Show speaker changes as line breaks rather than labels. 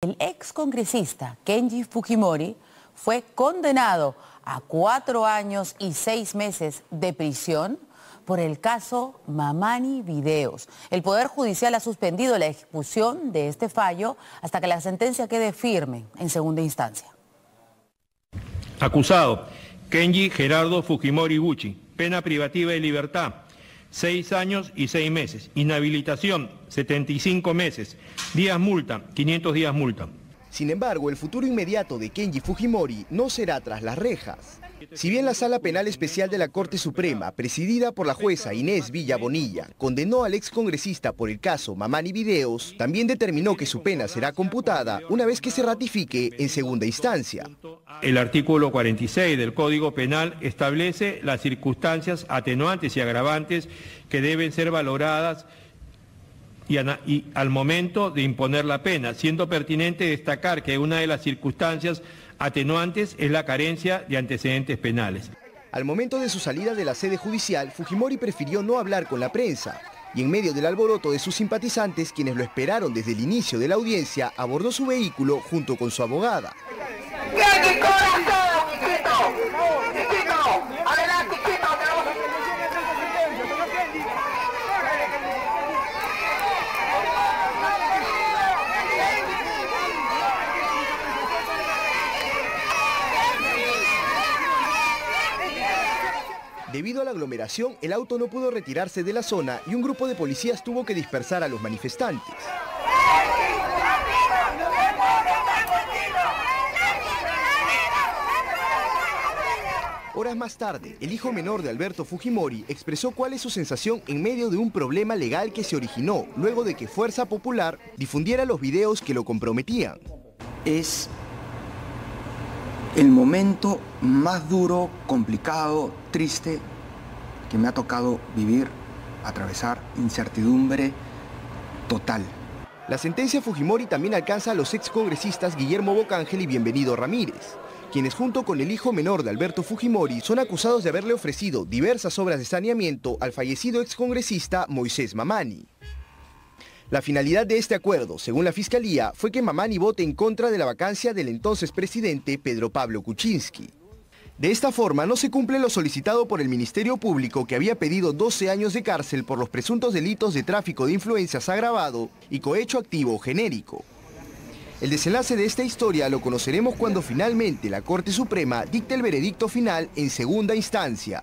El ex congresista Kenji Fujimori fue condenado a cuatro años y seis meses de prisión por el caso Mamani Videos. El Poder Judicial ha suspendido la ejecución de este fallo hasta que la sentencia quede firme en segunda instancia.
Acusado, Kenji Gerardo Fujimori Gucci, pena privativa de libertad, seis años y seis meses. Inhabilitación, 75 meses. Días multa, 500 días multa.
Sin embargo, el futuro inmediato de Kenji Fujimori no será tras las rejas. Si bien la Sala Penal Especial de la Corte Suprema, presidida por la jueza Inés Villa Bonilla, condenó al excongresista por el caso Mamani Videos, también determinó que su pena será computada una vez que se ratifique en segunda instancia.
El artículo 46 del Código Penal establece las circunstancias atenuantes y agravantes que deben ser valoradas y, al momento de imponer la pena, siendo pertinente destacar que una de las circunstancias atenuantes es la carencia de antecedentes penales.
Al momento de su salida de la sede judicial, Fujimori prefirió no hablar con la prensa y en medio del alboroto de sus simpatizantes, quienes lo esperaron desde el inicio de la audiencia, abordó su vehículo junto con su abogada. Debido a la aglomeración, el auto no pudo retirarse de la zona y un grupo de policías tuvo que dispersar a los manifestantes. Horas más tarde, el hijo menor de Alberto Fujimori expresó cuál es su sensación en medio de un problema legal que se originó luego de que Fuerza Popular difundiera los videos que lo comprometían.
Es el momento más duro, complicado, triste que me ha tocado vivir, atravesar incertidumbre total.
La sentencia Fujimori también alcanza a los ex congresistas Guillermo Bocángel y Bienvenido Ramírez, quienes junto con el hijo menor de Alberto Fujimori son acusados de haberle ofrecido diversas obras de saneamiento al fallecido excongresista Moisés Mamani. La finalidad de este acuerdo, según la Fiscalía, fue que Mamani vote en contra de la vacancia del entonces presidente Pedro Pablo Kuczynski. De esta forma no se cumple lo solicitado por el Ministerio Público que había pedido 12 años de cárcel por los presuntos delitos de tráfico de influencias agravado y cohecho activo genérico. El desenlace de esta historia lo conoceremos cuando finalmente la Corte Suprema dicte el veredicto final en segunda instancia.